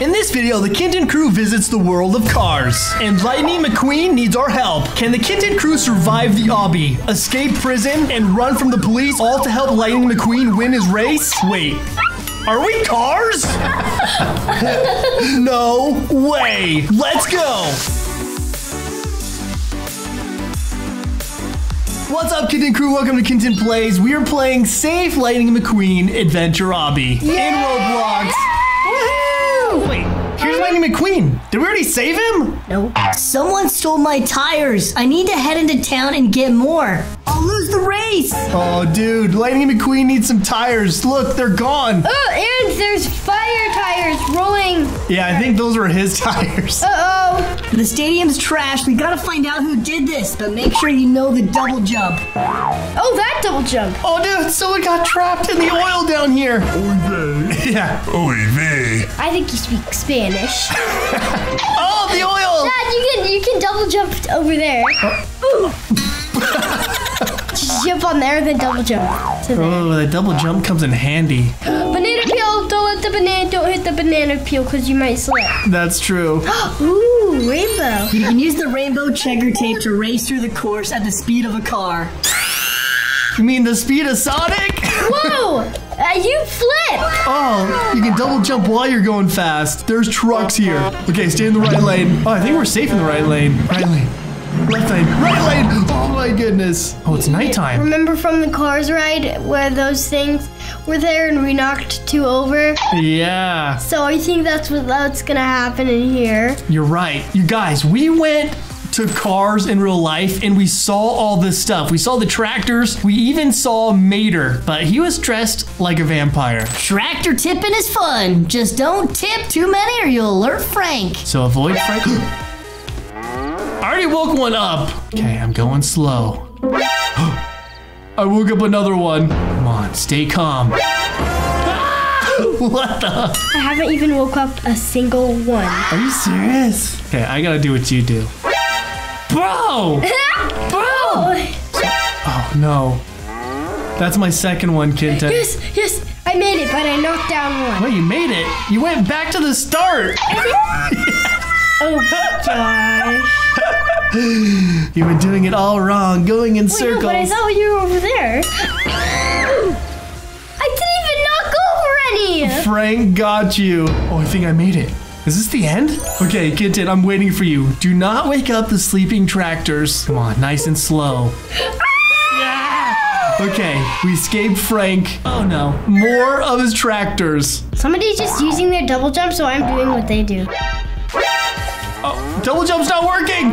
In this video, the Kin Tin Krew visits the world of cars, and Lightning McQueen needs our help. Can the Kin Tin Krew survive the obby, escape prison, and run from the police, all to help Lightning McQueen win his race? Wait, are we cars? no way. Let's go. What's up, Kin Tin Krew? Welcome to Kin Tin Plays. We are playing Save Lightning McQueen Adventure Obby in Roblox. Woohoo! Wait, here's Lightning McQueen. Did we already save him? No. Someone stole my tires. I need to head into town and get more. I'll lose the race. Oh, dude, Lightning McQueen needs some tires. Look, they're gone. Oh, and there's fire tires rolling. Yeah, I think those were his tires. Uh oh. The stadium's trashed. We gotta find out who did this, but make sure you know the double jump. Oh, that double jump. Oh, dude, someone got trapped in the oil down here. Yeah. Oy vey. I think you speak Spanish. Oh, the oil. Dad, you can you can double jump over there. Just oh. jump on there, then double jump. Oh, the double jump comes in handy. Banana peel. Don't let the banana. Don't hit the banana peel because you might slip. That's true. Ooh, rainbow. You can use the rainbow checker tape to race through the course at the speed of a car. You mean the speed of Sonic? Whoa! Uh, you flip. Oh, you can double jump while you're going fast. There's trucks here. Okay, stay in the right lane. Oh, I think we're safe in the right lane. Right lane. Left lane. Right lane. Oh my goodness. Oh, it's nighttime. Remember from the Cars ride where those things were there and we knocked two over? Yeah, So I think that's what that's gonna happen in here. you're right. You guys, we went to cars in real life and we saw all this stuff. We saw the tractors. We even saw Mater, but he was dressed like a vampire. Tractor tipping is fun. Just don't tip too many or you'll alert Frank. So avoid Frank. I already woke one up. Okay, I'm going slow. I woke up another one. Come on, stay calm. what the? I haven't even woke up a single one. Are you serious? Okay, I gotta do what you do. Bro! Bro! Oh no. That's my second one, Kin Tin. Yes, yes, I made it, but I knocked down one. Wait, you made it. You went back to the start. Oh gosh. You've been doing it all wrong, going in Wait, no, circles. but I thought you were over there. I didn't even knock over any. Frank got you. Oh, I think I made it. Is this the end? Okay, Kin Tin, I'm waiting for you. Do not wake up the sleeping tractors. Come on, nice and slow. Okay, we escaped Frank. Oh no, more of his tractors. Somebody's just using their double jump, so I'm doing what they do. Double jump's not working.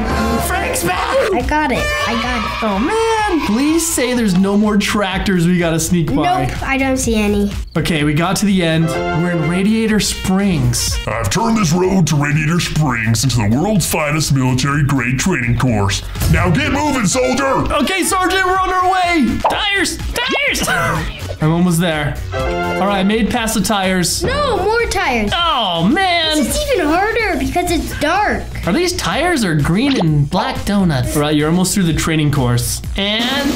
Frank's back. I got it. I got it. Oh man. Please say there's no more tractors we gotta sneak by. Nope, I don't see any. Okay, we got to the end. We're in Radiator Springs. I've turned this road to Radiator Springs into the world's finest military grade training course. Now get moving, soldier! Okay, Sergeant, we're on our way. Tires, tires. I'm almost there. All right, I made past the tires. No, more tires. Oh man. It's even harder because it's dark. Are these tires or green and black donuts? All right, you're almost through the training course. And.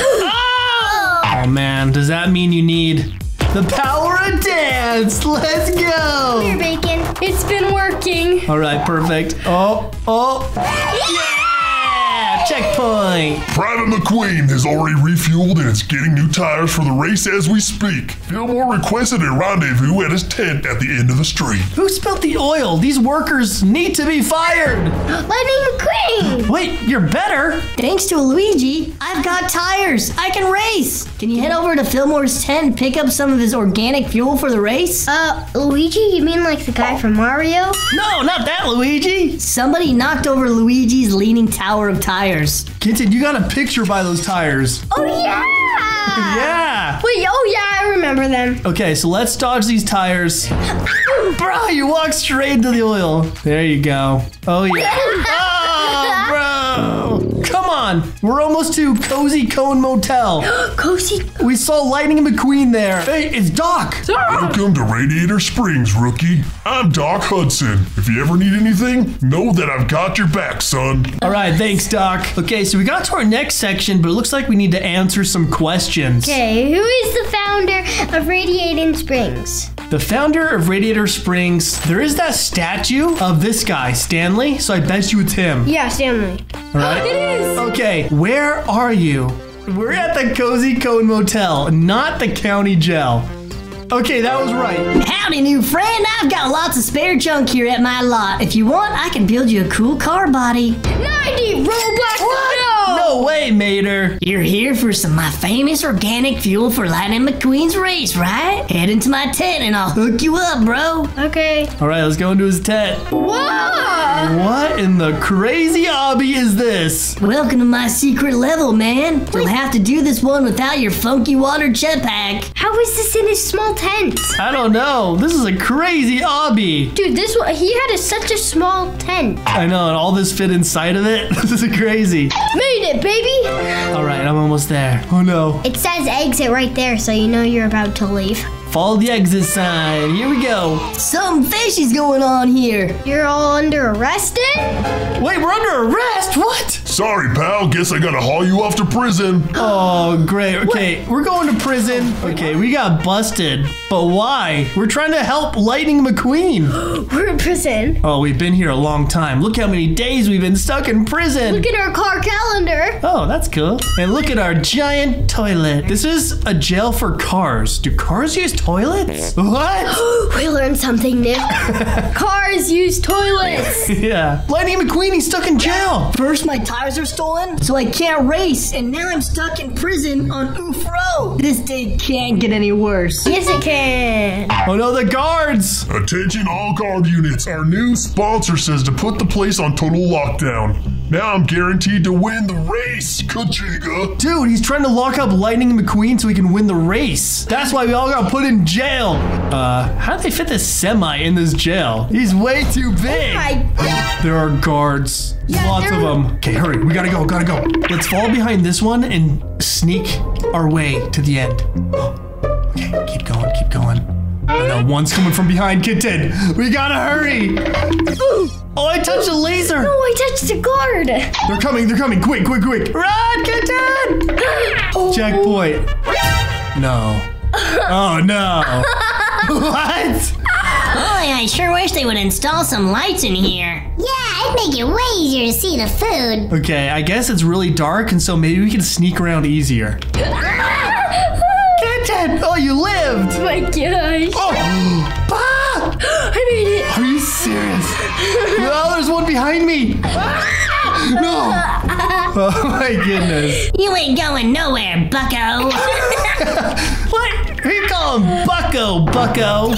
Oh! oh man, does that mean you need the power of dance? Let's go! Here, go! Bacon. It's been working. All right, perfect. Oh, oh. Yeah! Checkpoint. Private McQueen has already refueled and is getting new tires for the race as we speak. Fillmore requested a rendezvous at his tent at the end of the street. Who spilled the oil? These workers need to be fired. Lightning McQueen. Wait, you're better? Thanks to Luigi, I've got tires. I can race. Can you head over to Fillmore's tent and pick up some of his organic fuel for the race? Uh, Luigi, you mean like the guy from Mario? No, not that, Luigi. Somebody knocked over Luigi's leaning tower of tires. Kin Tin, you got a picture by those tires. Oh yeah. Yeah. Wait, oh yeah, I remember them. Okay, so let's dodge these tires. Bro, you walked straight into the oil. There you go. Oh, yeah. Oh, Bro. Come on. We're almost to Cozy Cone Motel. Cozy. We saw Lightning McQueen there. Hey, it's Doc. Welcome to Radiator Springs, rookie. I'm Doc Hudson. If you ever need anything, know that I've got your back, son. All right, thanks, Doc. Okay, so we got to our next section, but it looks like we need to answer some questions. Okay, who is the founder of Radiating Springs? the founder of Radiator Springs, there is that statue of this guy, Stanley. So I bet you it's him. Yeah, Stanley. All right. Oh, it is. Okay, where are you? We're at the Cozy Cone Motel, not the county jail. Okay, that was right. Howdy, new friend. I've got lots of spare junk here at my lot. If you want, I can build you a cool car body. 90 Robux. No. No way, Mater. You're here for some of my famous organic fuel for Lightning McQueen's race, right? Head into my tent and I'll hook you up, bro. Okay. All right, let's go into his tent. Whoa. What in the crazy obby is this? Welcome to my secret level, man. You'll have to do this one without your funky water jetpack. How is this in his small tent? I don't know. This is a crazy obby. Dude, this one, he had a, such a small tent. I know, and all this fit inside of it. this is crazy. Made it, baby. All right, I'm almost there. Oh no. It says exit right there, so you know you're about to leave. Follow the exit sign. Here we go. Something fishy's going on here. You're all under arrest? Wait, we're under arrest? What? Sorry, pal. Guess I gotta haul you off to prison. Oh, great. Okay, we're going to prison. Okay, we got busted. But why? We're trying to help Lightning McQueen. We're in prison. Oh, we've been here a long time. Look how many days we've been stuck in prison. Look at our car calendar. Oh, that's cool. And look at our giant toilet. This is a jail for cars. Do cars use toilets? What? We learned something new. Cars use toilets. yeah. Lightning McQueen, he's stuck in jail. First, my tires are stolen, so I can't race, and now I'm stuck in prison on Oof Road. This day can't get any worse. yes, it can. Oh no, the guards. Attention all guard units. Our new sponsor says to put the place on total lockdown. Now I'm guaranteed to win the race. Kajiga. Dude, he's trying to lock up Lightning McQueen so he can win the race. That's why we all got put in jail. Uh, how did they fit this semi in this jail? He's way too big. I, There are guards. Yeah, Lots of them. Okay, hurry. We gotta go, gotta go. Let's fall behind this one and sneak our way to the end. Okay, keep going, keep going. I know one's coming from behind, Kin Tin. We gotta hurry. Oh, I touched a laser. oh, I touched a guard. They're coming, they're coming. Quick, quick, quick. Run, Kin Tin! Oh. Checkpoint. No. Oh, no. what? Oh, Boy, I sure wish they would install some lights in here. Yeah, it'd make it way easier to see the food. Okay, I guess it's really dark, and so maybe we can sneak around easier. Kin Tin! Oh, you lived! Oh my gosh. Oh! Bah! I made it. Are you serious? No, there's one behind me! No! Oh my goodness. You ain't going nowhere, bucko. What? Who you call him Bucko, Bucko?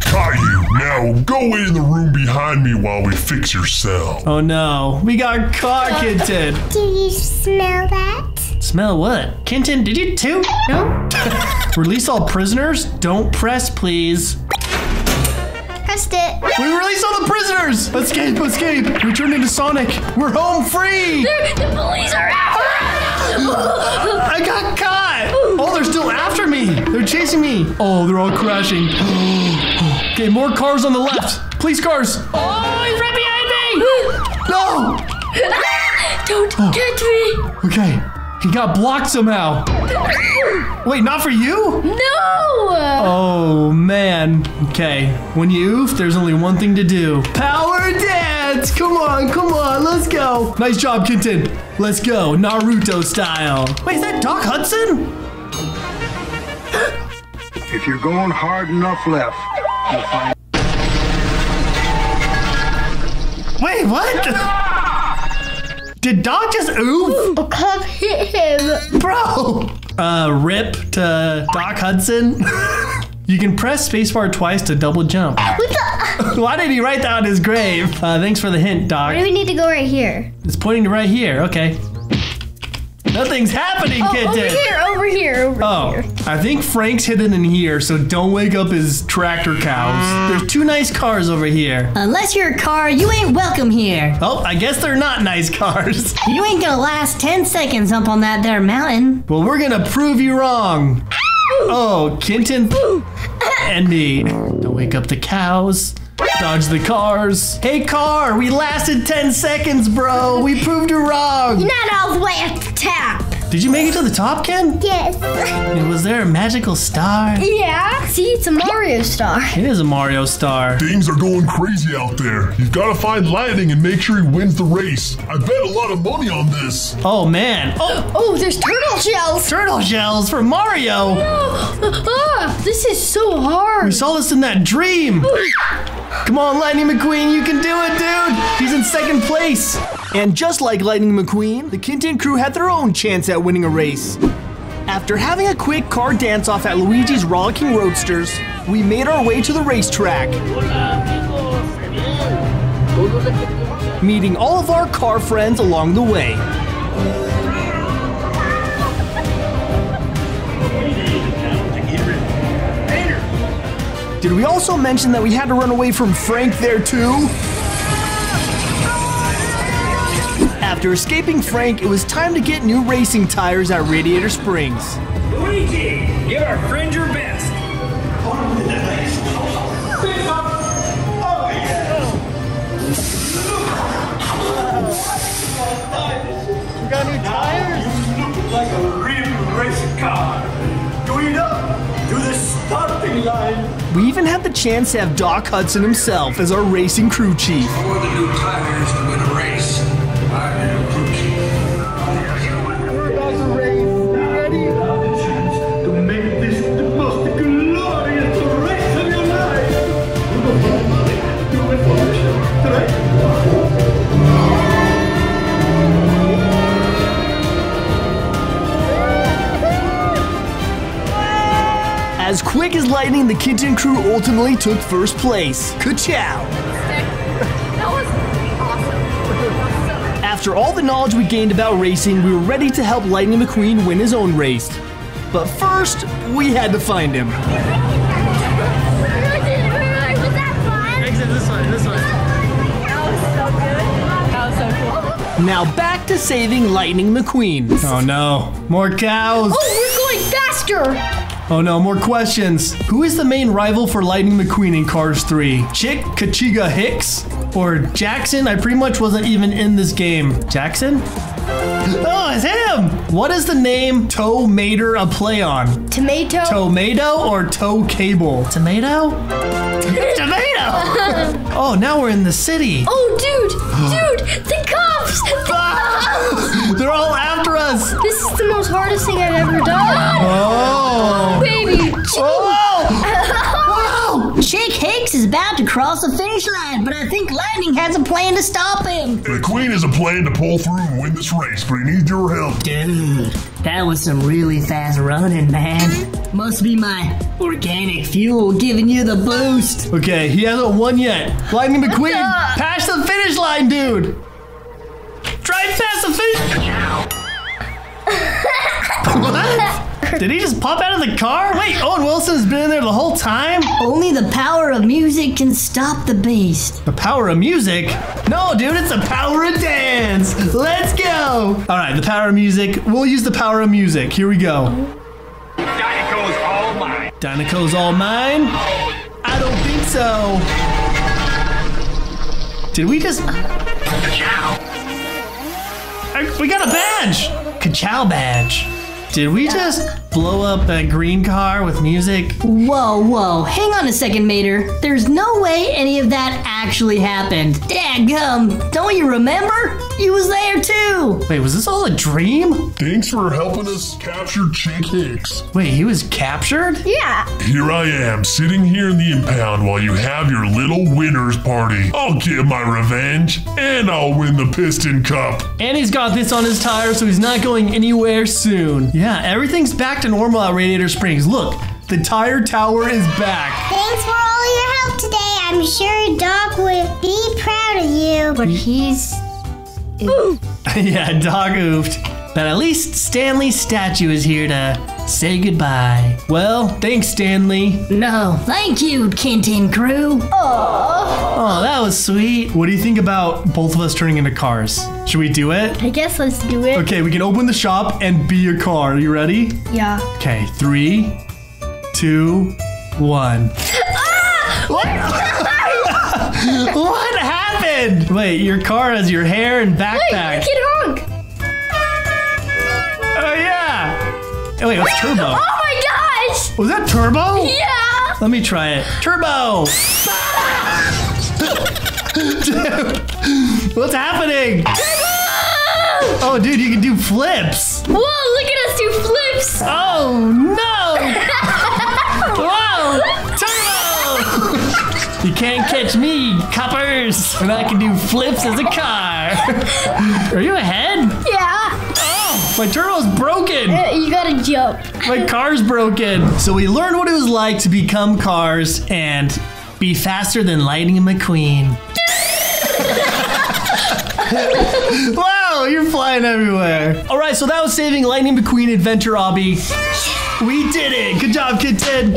Caillou, now go wait in the room behind me while we fix your cell. Oh no, we got caught, Kin Tin. Do you smell that? Smell what? Kin Tin, did you too? No? Release all prisoners? Don't press, please. Pressed it. We released all the prisoners! Escape, escape! We turned into Sonic! We're home free! The police are after us. I got caught! Oh, they're still after me! They're chasing me! Oh, they're all crashing. okay, more cars on the left! Police cars! Oh, he's right behind me! No! Don't touch me. Okay, he got blocked somehow. Wait, not for you? No. Oh man. Okay, when you oof, there's only one thing to do. Power dance! Come on, come on, let's go. Nice job, Kin Tin. Let's go, Naruto style. Wait, is that Doc Hudson? If you're going hard enough left, you'll find Wait, what? Did Doc just oof? A cop hit him. Bro! Uh, rip to Doc Hudson. you can press spacebar twice to double jump. Why did he write that on his grave? Uh, thanks for the hint, Doc. Why do we need to go right here? It's pointing to right here. Okay. Nothing's happening, Oh, Kin Tin. over here, over here, over Oh, here. I think Frank's hidden in here, so don't wake up his tractor cows. There's two nice cars over here. Unless you're a car, you ain't welcome here. Oh, I guess they're not nice cars. You ain't gonna last 10 seconds up on that there mountain. Well, we're gonna prove you wrong. Oh, Kin Tin and me. Don't wake up the cows. Dodge the cars. Hey, car, we lasted 10 seconds, bro. We proved you wrong. Not all the way at the top. Did you make it to the top, Ken? Yes. Was there a magical star? Yeah. See, it's a Mario star. It is a Mario star. Things are going crazy out there. You've got to find Lightning and make sure he wins the race. I bet a lot of money on this. Oh man. Oh, Oh, there's turtle shells. turtle shells for Mario. Ah, this is so hard. We saw this in that dream. Come on, Lightning McQueen, you can do it, dude. He's in second place. And just like Lightning McQueen, the Kin Tin Krew had their own chance at winning a race. After having a quick car dance off at Luigi's Rollicking Roadsters, we made our way to the racetrack. Meeting all of our car friends along the way. Did we also mention that we had to run away from Frank there too? After escaping Frank, it was time to get new racing tires at Radiator Springs. Luigi, give our friend your best. Got new tires? Like a real racing car. Going up to the starting line. We even had the chance to have Doc Hudson himself as our racing crew chief. For the new tires to win As quick as lightning, the Kin Tin Krew ultimately took first place. Ka-chow! After all the knowledge we gained about racing, we were ready to help Lightning McQueen win his own race. But first, we had to find him. Was that fun? Exit this way, this way. Now back to saving Lightning McQueen. Oh no, more cows. Oh, we're going faster. Oh no, more questions. Who is the main rival for Lightning McQueen in Cars 3? Chick Kachiga Hicks? Or Jackson? I pretty much wasn't even in this game. Jackson? Oh, it's him! What is the name Toe Mater a play on? Tomato. Tomato or tow cable? Tomato? Tomato! oh, now we're in the city. Oh, dude, dude, the cops. They're all after us. this is the most hardest thing I've ever done. Oh! Baby. Oh! Whoa! Chick Hicks is about to cross the finish line, but I think Lightning has a plan to stop him. McQueen has a plan to pull through and win this race, but he needs your help. Dude, that was some really fast running, man. Must be my organic fuel giving you the boost. Okay, he hasn't won yet. Lightning McQueen, pass the finish line, dude. Drive past the finish. what? Did he just pop out of the car? Wait, Owen Wilson's been in there the whole time? Only the power of music can stop the beast. The power of music? No, dude, it's the power of dance. Let's go. All right, the power of music. We'll use the power of music. Here we go. Dinoco's all mine. Dinoco's all mine? I don't think so. Did we just. I- we got a badge! Kachow badge. Did we just blow up a green car with music? Whoa, whoa, hang on a second, Mater. There's no way any of that actually happened. Dadgum, don't you remember? You was there too. Wait, was this all a dream? Thanks for helping us capture Chick Hicks. Wait, he was captured? Yeah. Here I am, sitting here in the impound while you have your little winners party. I'll get my revenge, and I'll win the Piston Cup. And he's got this on his tire, so he's not going anywhere soon. Yeah, everything's back to normal at Radiator Springs. Look, the tire tower is back. Thanks for all your help today. I'm sure Doc would be proud of you. But hmm? he's. yeah, Doc oofed. But at least Stanley's statue is here to say goodbye. Well, thanks, Stanley. No, thank you, Kin Tin Krew. Oh, that was sweet. What do you think about both of us turning into cars? Should we do it? I guess let's do it. Okay, we can open the shop and be a car. Are you ready? Yeah. Okay, three, two, one. Ah! what what happened? Wait, your car has your hair and backpack. Kid Oh, wait, what's turbo? Oh my gosh! Was that turbo? Yeah! Let me try it. Turbo! Dude, what's happening? Turbo! Oh, dude, you can do flips. Whoa, look at us do flips! Oh, no! Whoa! Turbo! You can't catch me, coppers! And I can do flips as a car. Are you ahead? Yeah! My turbo's broken. Uh, You gotta jump. My car's broken. So we learned what it was like to become cars and be faster than Lightning McQueen. wow, you're flying everywhere. All right, so that was saving Lightning McQueen Adventure Obby. We did it. Good job, Kin Tin.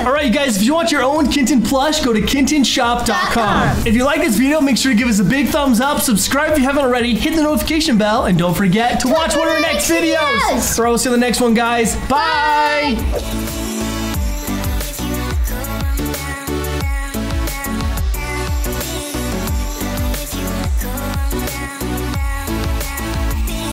All right, you guys, if you want your own Kin Tin plush, go to kintonshop.com. If you like this video, make sure to give us a big thumbs up, subscribe if you haven't already, hit the notification bell, and don't forget to watch one of our next videos. videos. So I will see you in the next one, guys. Bye.